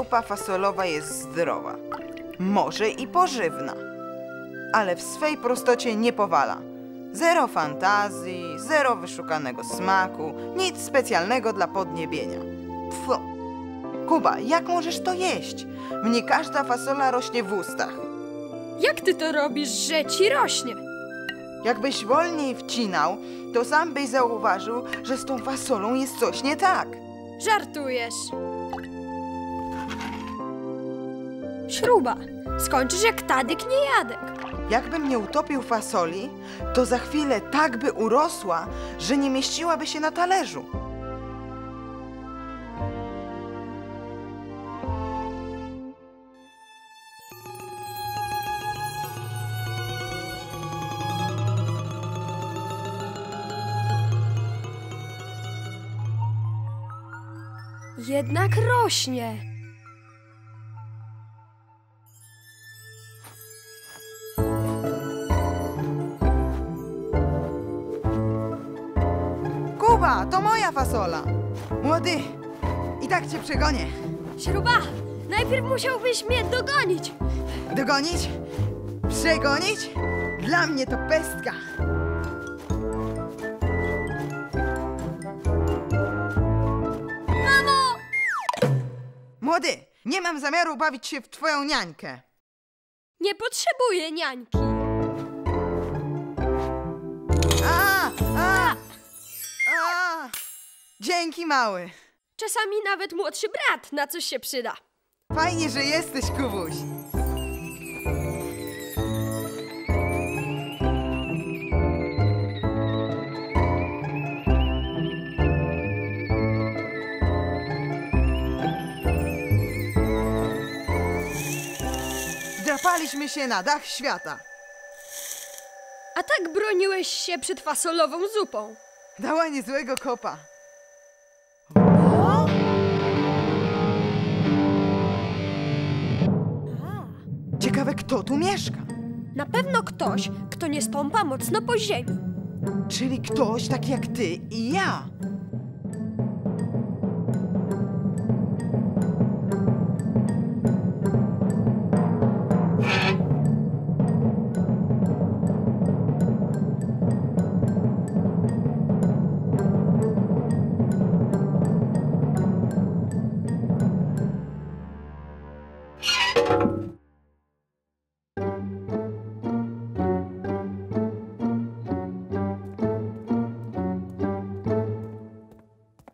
Zupa fasolowa jest zdrowa, może i pożywna, ale w swej prostocie nie powala. Zero fantazji, zero wyszukanego smaku, nic specjalnego dla podniebienia. Pfu. Kuba, jak możesz to jeść? Mnie każda fasola rośnie w ustach. Jak ty to robisz, że ci rośnie? Jakbyś wolniej wcinał, to sam byś zauważył, że z tą fasolą jest coś nie tak. Żartujesz. Śruba. Skończysz jak Tadyk niejadek. Jakbym nie utopił fasoli, to za chwilę tak by urosła, że nie mieściłaby się na talerzu. Jednak rośnie. Młody, i tak cię przegonię. Śruba, najpierw musiałbyś mnie dogonić. Dogonić? Przegonić? Dla mnie to pestka. Mamo! Młody, nie mam zamiaru bawić się w twoją niańkę. Nie potrzebuję niańki. Dzięki, mały. Czasami nawet młodszy brat na coś się przyda. Fajnie, że jesteś, Kubuś. Drapaliśmy się na dach świata. A tak broniłeś się przed fasolową zupą. Dała niezłego kopa. Ciekawe, kto tu mieszka. Na pewno ktoś, kto nie stąpa mocno po ziemi. Czyli ktoś taki jak ty i ja.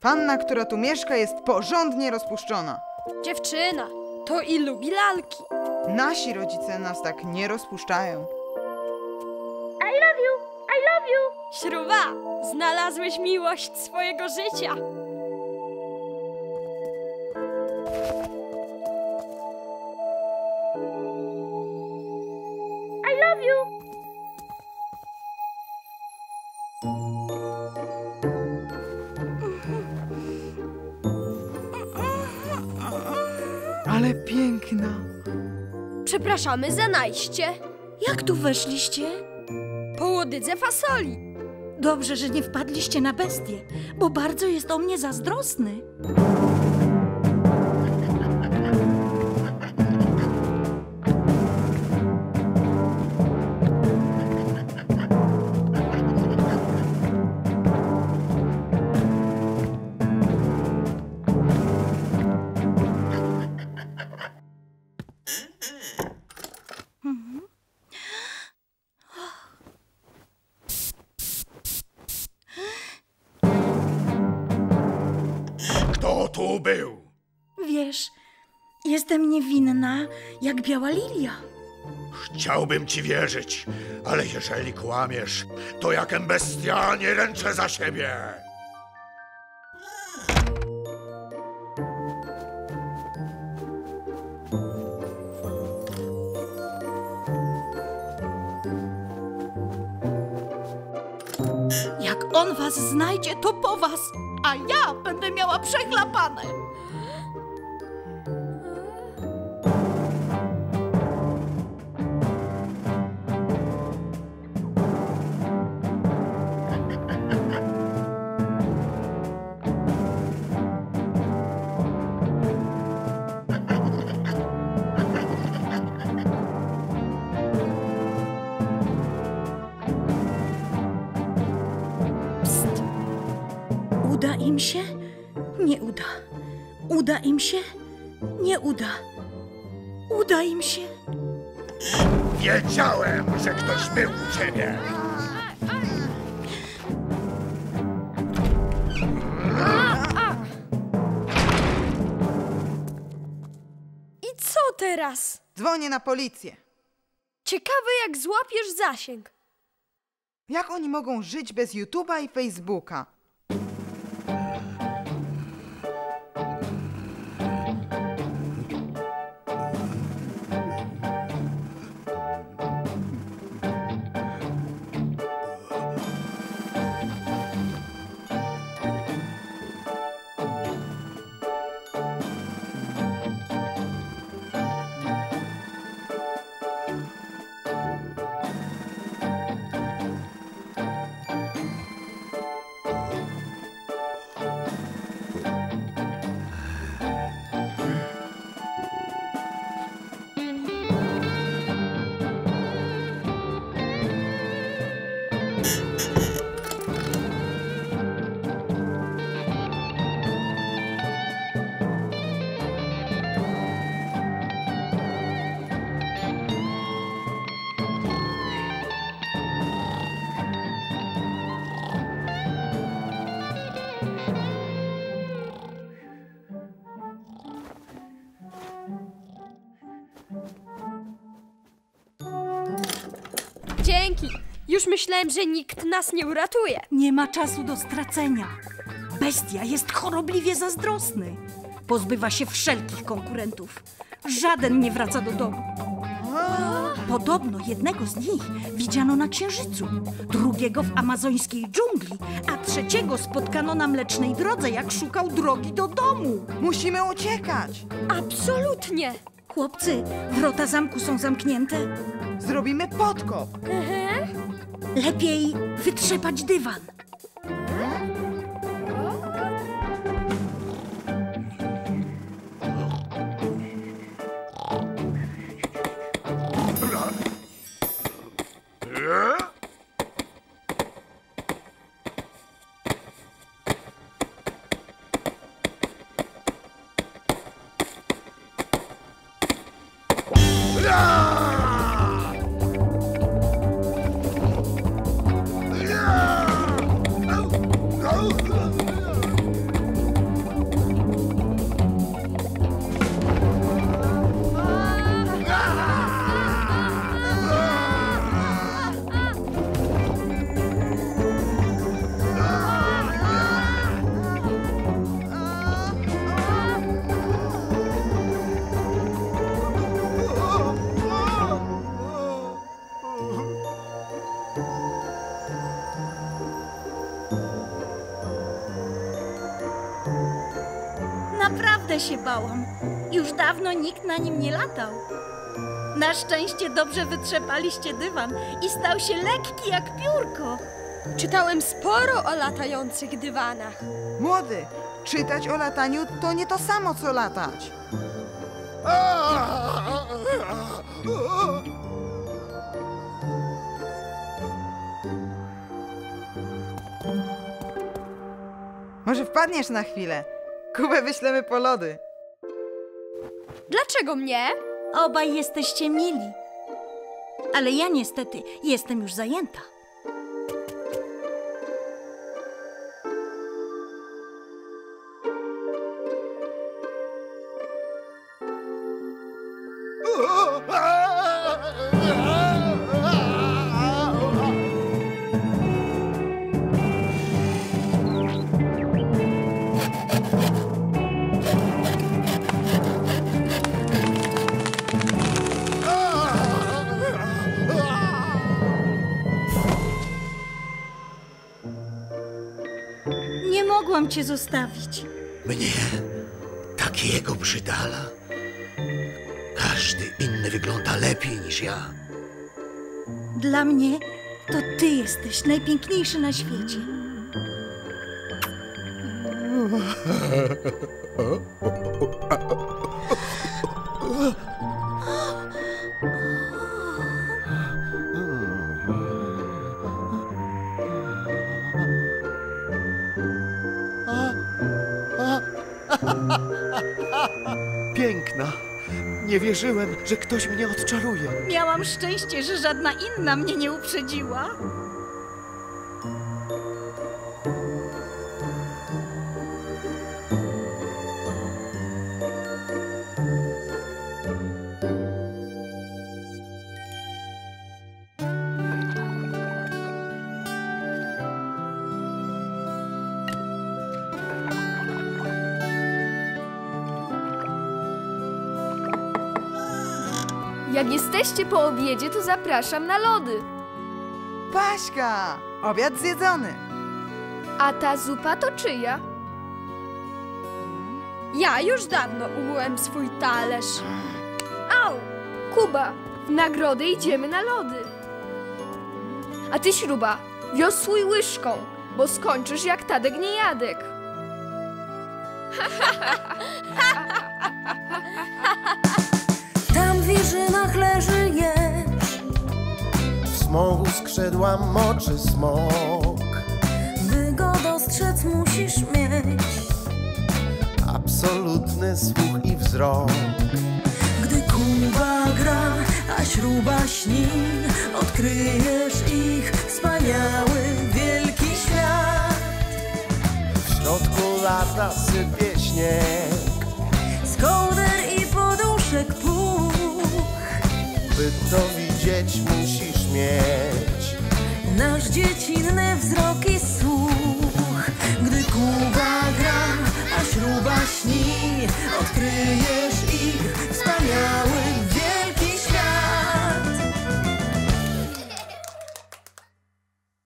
Panna, która tu mieszka, jest porządnie rozpuszczona. Dziewczyna, to i lubi lalki. Nasi rodzice nas tak nie rozpuszczają. I love you, I love you. Śruba, znalazłeś miłość swojego życia. Przepraszamy za najście. Jak tu weszliście? Po łodydze fasoli. Dobrze, że nie wpadliście na bestię, bo bardzo jest o mnie zazdrosny. Tu był? Wiesz, jestem niewinna jak biała lilia. Chciałbym ci wierzyć, ale jeżeli kłamiesz, to jakem bestia nie ręczę za siebie. Jak on was znajdzie, to po was, a ja będę miała przechlapane. Im się? Nie uda. Uda im się? Nie uda. Uda im się? Wiedziałem, że ktoś był u ciebie. I co teraz? Dzwonię na policję. Ciekawe, jak złapiesz zasięg. Jak oni mogą żyć bez YouTube'a i Facebooka? Dzięki. Już myślałem, że nikt nas nie uratuje. Nie ma czasu do stracenia. Bestia jest chorobliwie zazdrosny. Pozbywa się wszelkich konkurentów. Żaden nie wraca do domu. Podobno jednego z nich widziano na księżycu, drugiego w amazońskiej dżungli, a trzeciego spotkano na mlecznej drodze, jak szukał drogi do domu. Musimy uciekać! Absolutnie. Chłopcy, wrota zamku są zamknięte. Zrobimy podkop! Lepiej wytrzepać dywan. Się bałam. Już dawno nikt na nim nie latał. Na szczęście dobrze wytrzepaliście dywan i stał się lekki jak piórko. Czytałem sporo o latających dywanach. Młody, czytać o lataniu to nie to samo co latać. Może wpadniesz na chwilę? Kubę wyślemy po lody. Dlaczego mnie? Obaj jesteście mili. Ale ja niestety jestem już zajęta. Cię zostawić. Mnie takiego przydala. Każdy inny wygląda lepiej niż ja. Dla mnie to ty jesteś najpiękniejszy na świecie. Piękna. Nie wierzyłem, że ktoś mnie odczaruje. Miałam szczęście, że żadna inna mnie nie uprzedziła. Jak jesteście po obiedzie, to zapraszam na lody. Paśka, obiad zjedzony. A ta zupa to czyja? Ja już dawno umyłem swój talerz. Au! Kuba, w nagrodę idziemy na lody. A ty, śruba, wiosłuj łyżką, bo skończysz jak Tadek niejadek. Tam w smogu skrzydła moczy smok by go dostrzec musisz mieć. Absolutny słuch i wzrok Gdy kuba gra, a śruba śni, odkryjesz ich wspaniały, wielki świat. W środku lata sypie śnieg Z kołder i poduszek puch, By dzieć musisz mieć. Nasz dziecinny wzrok i słuch, gdy Kuba gra, a śruba śni, odkryjesz ich wspaniałym